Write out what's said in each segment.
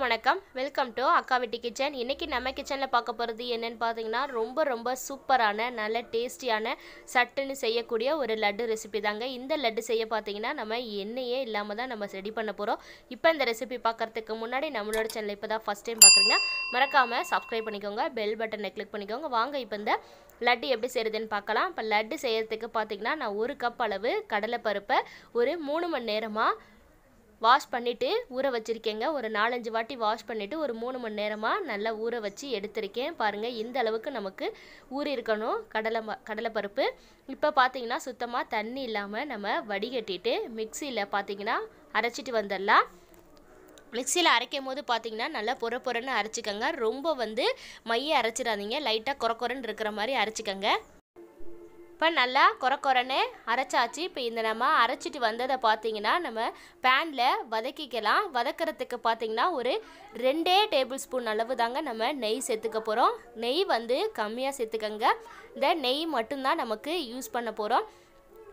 எல்லாருக்கும் வணக்கம். Welcome to அக்கா வீட்டு கிச்சன். இன்னைக்கு நம்ம கிச்சனில் பார்க்க போகிறது என்னென்னு பார்த்தீங்கன்னா ரொம்ப ரொம்ப சூப்பரான நல்ல டேஸ்டியான சட்டுன்னு செய்யக்கூடிய ஒரு லட்டு ரெசிபி தாங்க. இந்த லட்டு செய்ய பார்த்தீங்கன்னா நம்ம எண்ணெயே இல்லாமல் தான் நம்ம ரெடி பண்ண போகிறோம் இப்போ இந்த ரெசிபி பார்க்கறதுக்கு முன்னாடி நம்மளோட சேனல் இப்போ தான் ஃபஸ்ட் டைம் பார்க்குறீங்கன்னா மறக்காமல் சப்ஸ்கிரைப் பண்ணிக்கோங்க பெல் பட்டனை கிளிக் பண்ணிக்கோங்க. வாங்க இப்போ இந்த லட்டு எப்படி செய்கிறதுன்னு பார்க்கலாம். இப்போ லட்டு செய்கிறதுக்கு பார்த்தீங்கன்னா நான் ஒரு கப் அளவு கடலைப்பருப்பை ஒரு மூணு மணி நேரமாக வாஷ் பண்ணிவிட்டு ஊற வச்சுருக்கேங்க. ஒரு நாலஞ்சு வாட்டி வாஷ் பண்ணிவிட்டு ஒரு மூணு மணி நேரமாக நல்லா ஊற வச்சு எடுத்திருக்கேன். பாருங்கள் இந்த அளவுக்கு நமக்கு ஊறி இருக்கணும் கடலை ம- கடலைப்பருப்பு இப்போ பார்த்தீங்கன்னா சுத்தமாக தண்ணி இல்லாமல் நம்ம வடிகட்டிட்டு மிக்சியில் பார்த்தீங்கன்னா அரைச்சிட்டு வந்துடலாம். மிக்சியில் அரைக்கும் போது பார்த்தீங்கன்னா நல்லா பொற பொறன்னு அரைச்சிக்கோங்க. ரொம்ப வந்து மைய அரைச்சிடாதீங்க. லைட்டாக கொர கொரன்னு இருக்கிற மாதிரி அரைச்சிக்கோங்க. இப்போ நல்லா கொர கொரன்னு அரைச்சாச்சு. இப்போ இந்த நம்ம அரைச்சிட்டு வந்ததை பார்த்தீங்கன்னா நம்ம பேனில் வதக்கிக்கலாம். வதக்கிறதுக்கு பார்த்தீங்கன்னா ஒரு ரெண்டே டேபிள் ஸ்பூன் அளவு தாங்க நம்ம நெய் சேர்த்துக்க போகிறோம் நெய் வந்து கம்மியாக சேர்த்துக்கங்க. இந்த நெய் மட்டும்தான் நமக்கு யூஸ் பண்ண போகிறோம்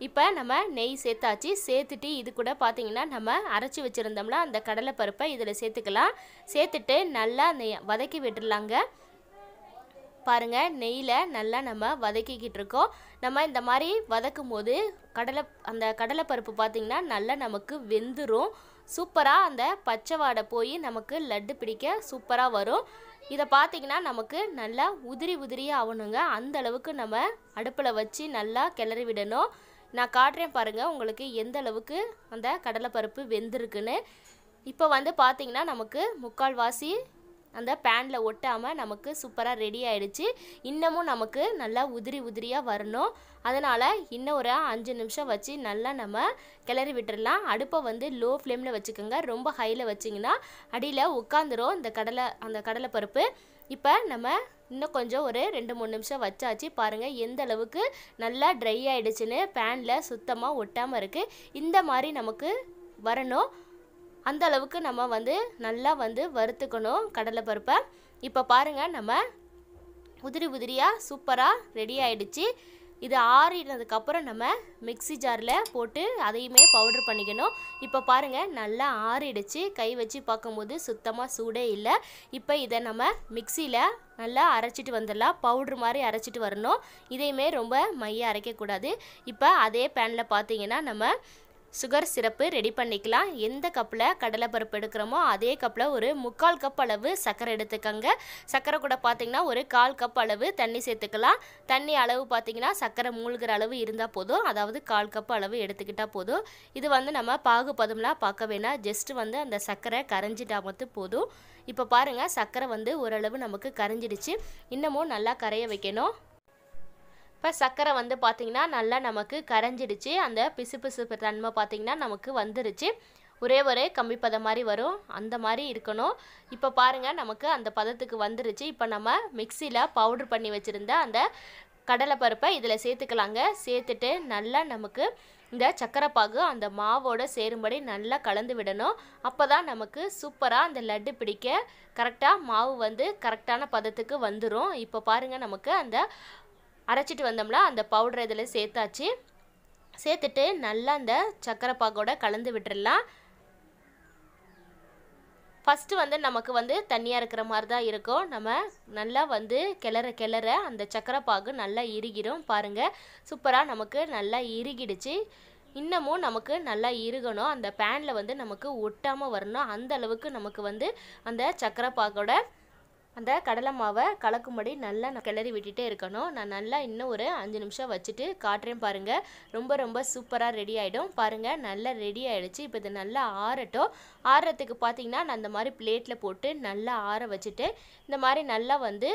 இப்போ நம்ம நெய் சேர்த்தாச்சு. சேர்த்துட்டு இது கூட பார்த்திங்கன்னா நம்ம அரைச்சி வச்சுருந்தோம்னா அந்த கடலைப்பருப்பை இதில் சேர்த்துக்கலாம். சேர்த்துட்டு நல்லா நெய் வதக்கி விட்டுடலாங்க. பாருங்கள் நெய்யில் நல்லா நம்ம வதக்கிக்கிட்டு இருக்கோம் நம்ம இந்த மாதிரி வதக்கும் போது கடலை அந்த கடலைப்பருப்பு பார்த்திங்கன்னா நல்லா நமக்கு வெந்துடும் சூப்பராக அந்த பச்சை வாடை போய் நமக்கு லட்டு பிடிக்க சூப்பராக வரும். இதை பார்த்திங்கன்னா நமக்கு நல்லா உதிரி உதிரியாக ஆகணுங்க. அந்த அளவுக்கு நம்ம அடுப்பில் வச்சு நல்லா கிளறி விடணும். நான் காட்டுறேன் பாருங்கள் உங்களுக்கு எந்த அளவுக்கு அந்த கடலைப்பருப்பு வெந்திருக்குன்னு. இப்போ வந்து பார்த்திங்கன்னா நமக்கு முக்கால்வாசி அந்த பேனில் ஒட்டாமல் நமக்கு சூப்பராக ரெடி ஆகிடுச்சு இன்னமும் நமக்கு நல்லா உதிரி உதிரியாக வரணும். அதனால் இன்னும் ஒரு அஞ்சு நிமிஷம் வச்சு நல்லா நம்ம கிளறி விட்டுடலாம் அடுப்பை வந்து லோ ஃப்ளேமில் வச்சுக்கோங்க. ரொம்ப ஹையில் வச்சிங்கன்னா அடியில் உட்காந்துரும் இந்த கடலை அந்த கடலை பருப்பு. இப்போ நம்ம இன்னும் கொஞ்சம் ஒரு ரெண்டு மூணு நிமிஷம் வச்சாச்சு. பாருங்கள் எந்த அளவுக்கு நல்லா ட்ரை ஆகிடுச்சின்னு பேனில் சுத்தமாக ஒட்டாமல் இருக்குது இந்த மாதிரி நமக்கு வரணும். அந்த அளவுக்கு நம்ம வந்து நல்லா வந்து வறுத்துக்கணும் கடலைப்பருப்பை இப்போ பாருங்கள் நம்ம உதிரி உதிரியாக சூப்பராக ரெடி ஆகிடுச்சு இது ஆறினதுக்கப்புறம் நம்ம மிக்ஸி ஜாரில் போட்டு அதையுமே பவுட்ரு பண்ணிக்கணும். இப்போ பாருங்கள் நல்லா ஆறிடுச்சு. கை வச்சு பார்க்கும்போது சுத்தமாக சூடே இல்லை. இப்போ இதை நம்ம மிக்சியில் நல்லா அரைச்சிட்டு வந்துடலாம். பவுட்ரு மாதிரி அரைச்சிட்டு வரணும். இதையுமே ரொம்ப மைய அரைக்கக்கூடாது. இப்போ அதே பேனில் பார்த்தீங்கன்னா நம்ம சுகர் சிரப்பு ரெடி பண்ணிக்கலாம். எந்த கப்பில் கடலைப்பருப்பு எடுக்கிறோமோ அதே கப்பில் ஒரு முக்கால் கப் அளவு சர்க்கரை எடுத்துக்கோங்க. சர்க்கரை கூட பார்த்திங்கன்னா ஒரு கால் கப் அளவு தண்ணி சேர்த்துக்கலாம். தண்ணி அளவு பார்த்தீங்கன்னா சர்க்கரை மூழ்கிற அளவு இருந்தால் போதும். அதாவது கால் கப் அளவு எடுத்துக்கிட்டால் போதும். இது வந்து நம்ம பாகுபதம்லாம் பார்க்க வேணாம். ஜஸ்ட் வந்து அந்த சர்க்கரை கரைஞ்சிட்டா மட்டும் போதும். இப்போ பாருங்கள் சர்க்கரை வந்து ஓரளவு நமக்கு கரைஞ்சிடுச்சு. இன்னமும் நல்லா கரைய வைக்கணும். இப்போ சர்க்கரை வந்து பார்த்திங்கன்னா நல்லா நமக்கு கரைஞ்சிடுச்சு. அந்த பிசுபிசுப்பு தன்மை பார்த்திங்கன்னா நமக்கு வந்துருச்சு. ஒரே ஒரே கம்பி பதம் மாதிரி வரும். அந்த மாதிரி இருக்கணும். இப்போ பாருங்கள் நமக்கு அந்த பதத்துக்கு வந்துருச்சு. இப்போ நம்ம மிக்சியில் பவுட்ரு பண்ணி வச்சுருந்த அந்த கடலைப்பருப்பை இதில் சேர்த்துக்கலாங்க. சேர்த்துட்டு நல்லா நமக்கு இந்த சக்கரை பாகு அந்த மாவோட சேரும்படி நல்லா கலந்து விடணும். அப்போ தான் நமக்கு சூப்பராக அந்த லட்டு பிடிக்க கரெக்டாக மாவு வந்து கரெக்டான பதத்துக்கு வந்துடும் இப்போ பாருங்கள் நமக்கு அந்த அரைச்சிட்டு வந்தோம்னா அந்த பவுடர் இதில் சேர்த்தாச்சு. சேர்த்துட்டு நல்லா அந்த சக்கரை பாக்கோட கலந்து விட்டுடலாம் ஃபஸ்ட்டு வந்து நமக்கு வந்து தண்ணியாக இருக்கிற மாதிரி தான் இருக்கும். நம்ம நல்லா வந்து கிளற கிளற அந்த சக்கரை பாகு நல்லா இறுகிடும் பாருங்கள் சூப்பராக நமக்கு நல்லா இறுகிடுச்சு. இன்னமும் நமக்கு நல்லா இறுகணும். அந்த பேனில் வந்து நமக்கு ஒட்டாமல் வரணும். அந்த அளவுக்கு நமக்கு வந்து அந்த சக்கரை பாகோட அந்த கடலை மாவை கலக்கும்படி நல்லா நான் கிளறி விட்டுட்டே இருக்கணும். நான் நல்லா இன்னும் ஒரு அஞ்சு நிமிஷம் வச்சுட்டு காட்டுறேன் பாருங்கள் ரொம்ப ரொம்ப சூப்பராக ரெடி ஆகிடும் பாருங்கள் நல்லா ரெடி ஆகிடுச்சு இப்போ இது நல்லா ஆறட்டும். ஆறுறதுக்கு பார்த்தீங்கன்னா நான் அந்த மாதிரி பிளேட்டில் போட்டு நல்லா ஆற வச்சுட்டு இந்த மாதிரி நல்லா வந்து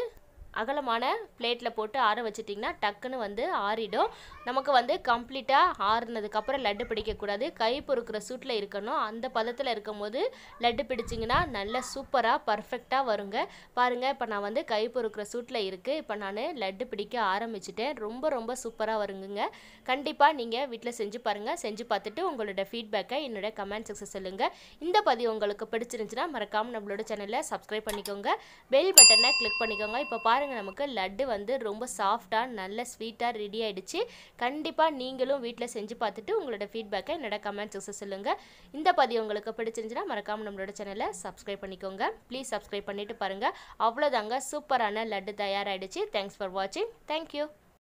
அகலமான பிளேட்டில் போட்டு ஆற வச்சிட்டிங்கன்னா டக்குன்னு வந்து ஆறிடும். நமக்கு வந்து கம்ப்ளீட்டாக ஆறுனதுக்கப்புறம் லட்டு பிடிக்கக்கூடாது. கை பொறுக்கிற சூட்டில் இருக்கணும். அந்த பதத்தில் இருக்கும் போது லட்டு பிடிச்சிங்கன்னா நல்ல சூப்பராக பர்ஃபெக்டாக வருங்க. பாருங்கள் இப்போ நான் வந்து கை பொறுக்கிற சூட்டில் இருக்குது இப்போ நான் லட்டு பிடிக்க ஆரம்பிச்சிட்டேன். ரொம்ப ரொம்ப சூப்பராக வருங்குங்க. கண்டிப்பாக நீங்கள் வீட்டில் செஞ்சு பாருங்கள் செஞ்சு பார்த்துட்டு உங்களோட ஃபீட்பேக்கை என்னோட கமெண்ட் செக்ஷன் சொல்லுங்கள் இந்த பதிவு உங்களுக்கு பிடிச்சிருந்துச்சுன்னா மறக்காமல் நம்மளோட சேனலை சப்ஸ்கிரைப் பண்ணிக்கோங்க. பெல் பட்டனை கிளிக் பண்ணிக்கோங்க. இப்போ பாரு பாருங்கள் நமக்கு லட்டு வந்து ரொம்ப சாஃப்டாக நல்ல ஸ்வீட்டாக ரெடி ஆகிடுச்சு கண்டிப்பாக நீங்களும் வீட்டில் செஞ்சு பார்த்துட்டு உங்களோட ஃபீட்பேக்கை என்னோட கமெண்ட் செக்ஸை சொல்லுங்கள் இந்த பதிவு உங்களுக்கு பிடிச்சிருந்துச்சுன்னா மறக்காமல் நம்மளோட சேனலை சப்ஸ்கிரைப் பண்ணிக்கோங்க. ப்ளீஸ் சப்ஸ்கிரைப் பண்ணிவிட்டு பாருங்கள் அவ்வளோதாங்க சூப்பரான லட்டு தயாராகிடுச்சு தேங்க்ஸ் ஃபார் வாட்சிங் தேங்க்யூ